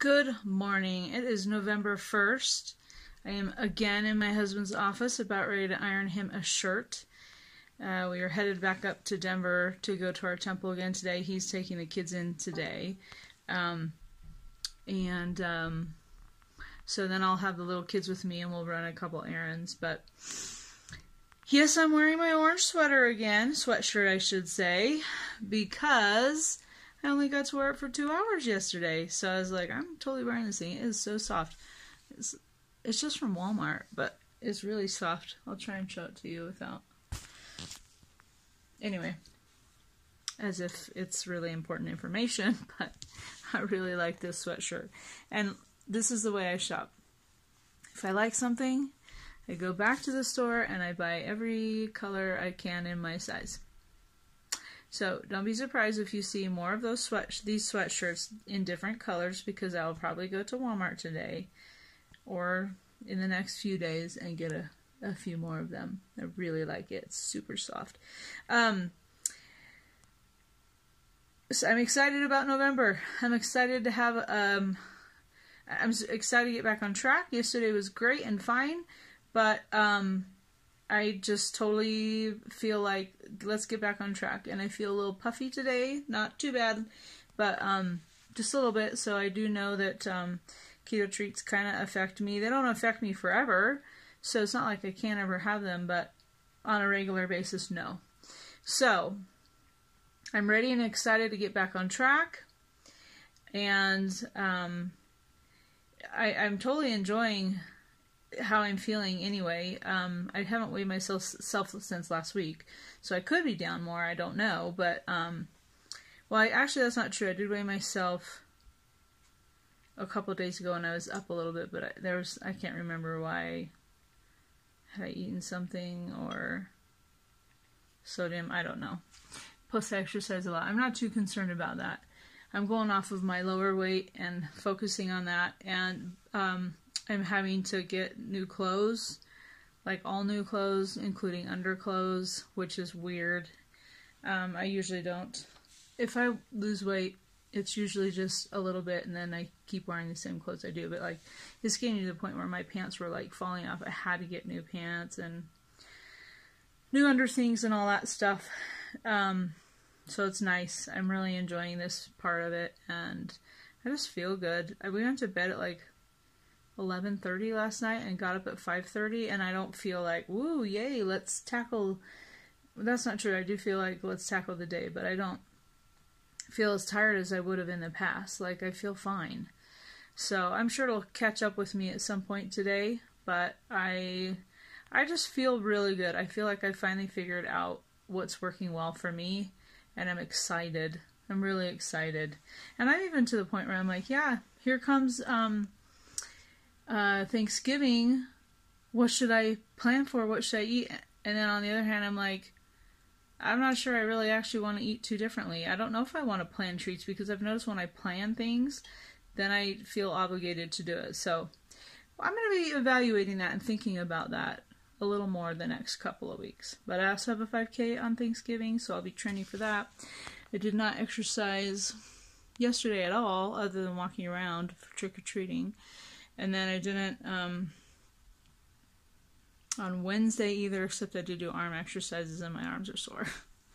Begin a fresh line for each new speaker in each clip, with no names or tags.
Good morning. It is November 1st. I am again in my husband's office about ready to iron him a shirt. Uh, we are headed back up to Denver to go to our temple again today. He's taking the kids in today. Um, and um, so then I'll have the little kids with me and we'll run a couple errands. But yes, I'm wearing my orange sweater again, sweatshirt, I should say, because I only got to wear it for two hours yesterday. So I was like, I'm totally wearing this thing. It is so soft. It's, it's just from Walmart, but it's really soft. I'll try and show it to you without. Anyway, as if it's really important information, but I really like this sweatshirt. And this is the way I shop. If I like something, I go back to the store and I buy every color I can in my size. So don't be surprised if you see more of those sweat these sweatshirts in different colors because I will probably go to Walmart today or in the next few days and get a, a few more of them. I really like it. It's super soft. Um, so I'm excited about November. I'm excited to have um, I'm excited to get back on track. Yesterday was great and fine, but um, I just totally feel like let's get back on track. And I feel a little puffy today. Not too bad, but um, just a little bit. So I do know that um, keto treats kind of affect me. They don't affect me forever. So it's not like I can't ever have them, but on a regular basis, no. So I'm ready and excited to get back on track. And um, I, I'm totally enjoying how I'm feeling anyway. Um, I haven't weighed myself self since last week, so I could be down more. I don't know, but um, well, I, actually that's not true. I did weigh myself a couple days ago, and I was up a little bit, but I, there was I can't remember why. Had I eaten something or sodium? I don't know. Plus, I exercise a lot. I'm not too concerned about that. I'm going off of my lower weight and focusing on that, and um, I'm having to get new clothes, like all new clothes, including underclothes, which is weird. Um, I usually don't. If I lose weight, it's usually just a little bit, and then I keep wearing the same clothes I do. But like, it's getting to the point where my pants were like falling off. I had to get new pants and new underthings and all that stuff. Um, so it's nice. I'm really enjoying this part of it, and I just feel good. We went to bed at like 11:30 last night and got up at 5:30 and I don't feel like woo yay let's tackle that's not true. I do feel like let's tackle the day but I don't feel as tired as I would have in the past. Like I feel fine. So I'm sure it'll catch up with me at some point today but I I just feel really good. I feel like I finally figured out what's working well for me and I'm excited. I'm really excited. And I'm even to the point where I'm like yeah here comes um uh, Thanksgiving, what should I plan for? What should I eat? And then on the other hand, I'm like, I'm not sure I really actually want to eat too differently. I don't know if I want to plan treats because I've noticed when I plan things, then I feel obligated to do it. So I'm going to be evaluating that and thinking about that a little more the next couple of weeks. But I also have a 5K on Thanksgiving, so I'll be training for that. I did not exercise yesterday at all, other than walking around for trick or treating and then I didn't um, on Wednesday either, except I did do arm exercises and my arms are sore.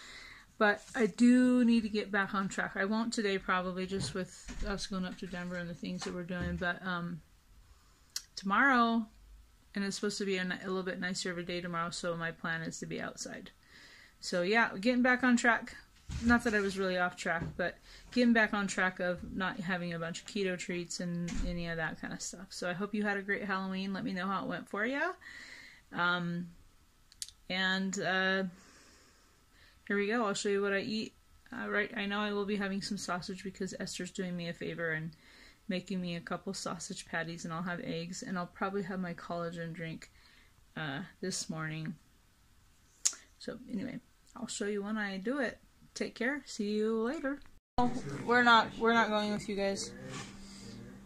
but I do need to get back on track. I won't today, probably, just with us going up to Denver and the things that we're doing. But um, tomorrow, and it's supposed to be a, a little bit nicer of a day tomorrow, so my plan is to be outside. So yeah, getting back on track not that I was really off track, but getting back on track of not having a bunch of keto treats and any of that kind of stuff. So I hope you had a great Halloween. Let me know how it went for you. Um, and uh, here we go. I'll show you what I eat. Uh, right, I know I will be having some sausage because Esther's doing me a favor and making me a couple sausage patties, and I'll have eggs, and I'll probably have my collagen drink uh, this morning. So anyway, I'll show you when I do it. Take care. See you later. We're not we're not going with you guys.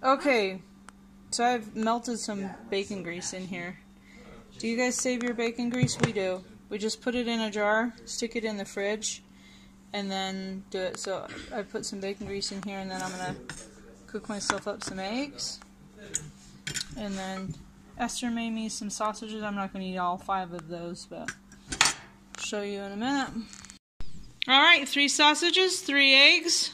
Okay. So I've melted some bacon grease in here. Do you guys save your bacon grease? We do. We just put it in a jar, stick it in the fridge, and then do it. So I put some bacon grease in here, and then I'm gonna cook myself up some eggs. And then Esther made me some sausages. I'm not going to eat all five of those, but show you in a minute. All right, three sausages, three eggs,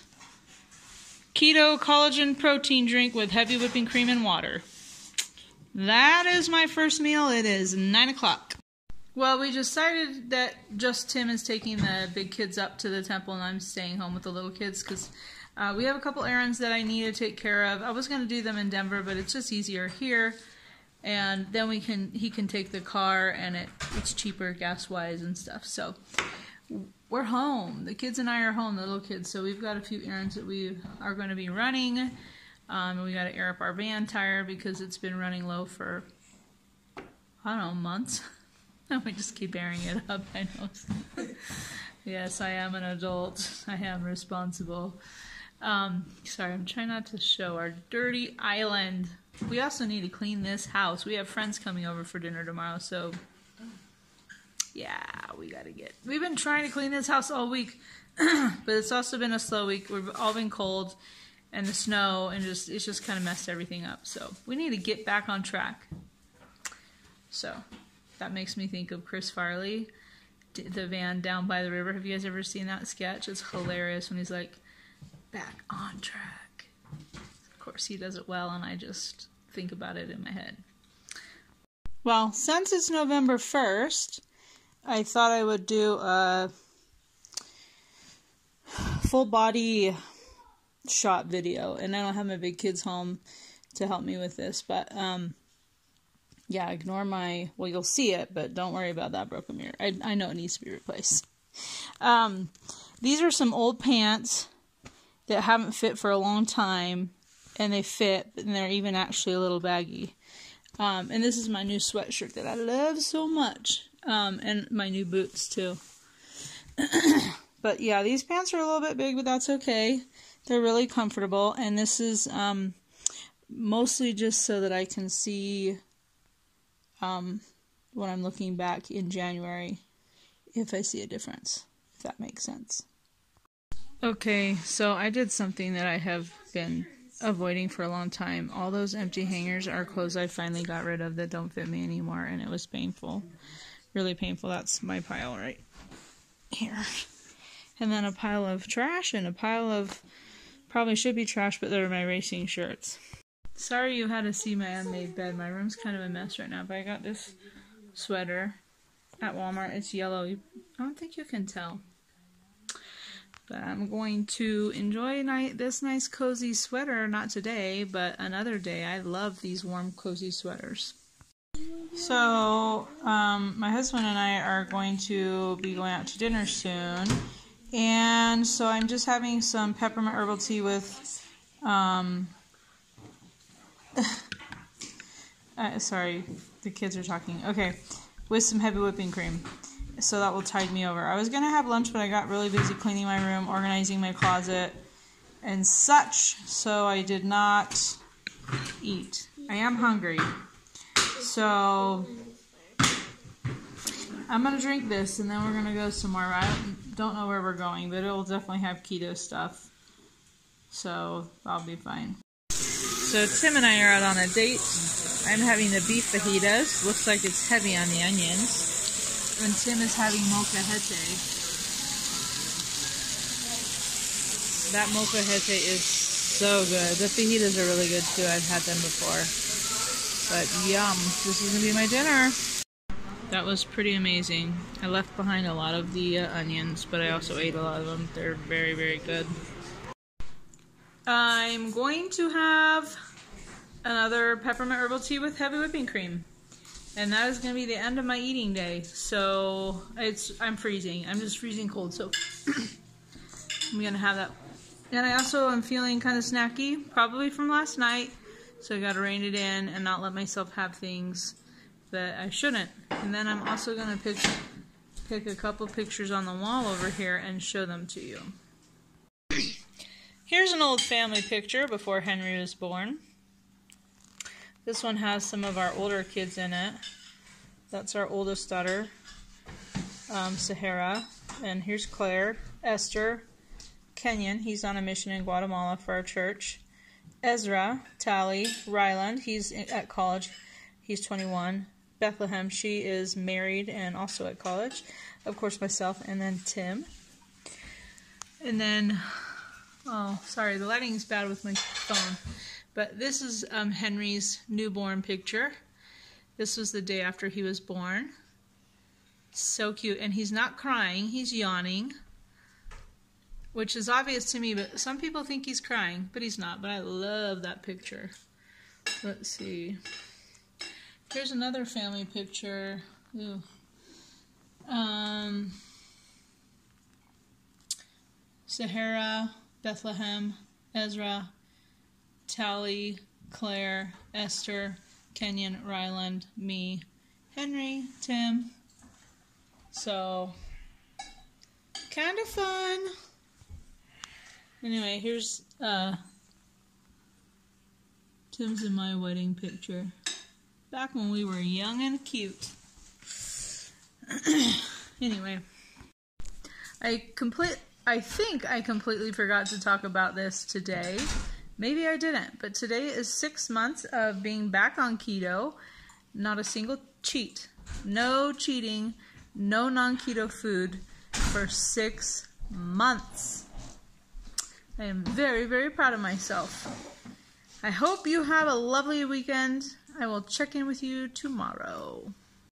keto collagen protein drink with heavy whipping cream and water. That is my first meal. It is 9 o'clock. Well, we decided that just Tim is taking the big kids up to the temple and I'm staying home with the little kids because uh, we have a couple errands that I need to take care of. I was going to do them in Denver, but it's just easier here. And then we can he can take the car and it it's cheaper gas wise and stuff. So we're home. The kids and I are home, the little kids. So we've got a few errands that we are going to be running. Um, we got to air up our van tire because it's been running low for I don't know months. And we just keep airing it up. I know. yes, I am an adult. I am responsible. Um, sorry, I'm trying not to show our dirty island. We also need to clean this house. We have friends coming over for dinner tomorrow, so yeah, we gotta get. We've been trying to clean this house all week, but it's also been a slow week. We've all been cold, and the snow, and just it's just kind of messed everything up. So we need to get back on track. So that makes me think of Chris Farley, the van down by the river. Have you guys ever seen that sketch? It's hilarious when he's like, back on track. Of course, he does it well, and I just think about it in my head. Well, since it's November 1st, I thought I would do a full body shot video, and I don't have my big kids home to help me with this, but um, yeah, ignore my. Well, you'll see it, but don't worry about that broken mirror. I I know it needs to be replaced. Um, these are some old pants that haven't fit for a long time, and they fit, and they're even actually a little baggy. Um, and this is my new sweatshirt that I love so much, um, and my new boots too. but yeah, these pants are a little bit big, but that's okay. They're really comfortable, and this is um, mostly just so that I can see um, when I'm looking back in January if I see a difference, if that makes sense. Okay, so I did something that I have been avoiding for a long time. All those empty hangers are clothes I finally got rid of that don't fit me anymore, and it was painful. Really painful. That's my pile right here. And then a pile of trash and a pile of probably should be trash, but they're my racing shirts. Sorry you had to see my unmade bed. My room's kind of a mess right now, but I got this sweater at Walmart. It's yellow. I don't think you can tell. But I'm going to enjoy night this nice cozy sweater, not today, but another day. I love these warm cozy sweaters. So, um, my husband and I are going to be going out to dinner soon. And so I'm just having some peppermint herbal tea with um, uh, sorry, the kids are talking. Okay, with some heavy whipping cream. So that will tide me over. I was gonna have lunch, but I got really busy cleaning my room, organizing my closet, and such, so I did not eat. I am hungry. So I'm gonna drink this and then we're gonna go somewhere. I don't know where we're going, but it'll definitely have keto stuff. So I'll be fine. So Tim and I are out on a date. I'm having the beef fajitas. Looks like it's heavy on the onions. And Tim is having molcajete. That molcajete is so good. The fajitas are really good too. I've had them before. But yum. This is to be my dinner. That was pretty amazing. I left behind a lot of the uh, onions, but I also ate a lot of them. They're very, very good. I'm going to have another peppermint herbal tea with heavy whipping cream. And that is going to be the end of my eating day. So it's I'm freezing. I'm just freezing cold. So I'm going to have that. And I also am feeling kind of snacky, probably from last night. So I got to rein it in and not let myself have things that I shouldn't. And then I'm also going to pick pick a couple pictures on the wall over here and show them to you. Here's an old family picture before Henry was born. This one has some of our older kids in it. That's our oldest daughter, um, Sahara. And here's Claire, Esther, Kenyon. He's on a mission in Guatemala for our church. Ezra, Tally, Ryland, he's at college. He's 21. Bethlehem, she is married and also at college. Of course, myself, and then Tim. And then, oh, sorry, the lighting is bad with my phone. But this is um, Henry's newborn picture. This was the day after he was born. So cute. And he's not crying, he's yawning. Which is obvious to me, but some people think he's crying, but he's not. But I love that picture. Let's see. Here's another family picture. Ooh. Um, Sahara, Bethlehem, Ezra, Tally, Claire, Esther, Kenyon, Ryland, me, Henry, Tim. So, kind of fun. Anyway, here's uh, Tim's and my wedding picture. Back when we were young and cute. anyway, I complete. I think I completely forgot to talk about this today. Maybe I didn't, but today is six months of being back on keto. Not a single cheat. No cheating. No non keto food for six months. I am very, very proud of myself. I hope you have a lovely weekend. I will check in with you tomorrow.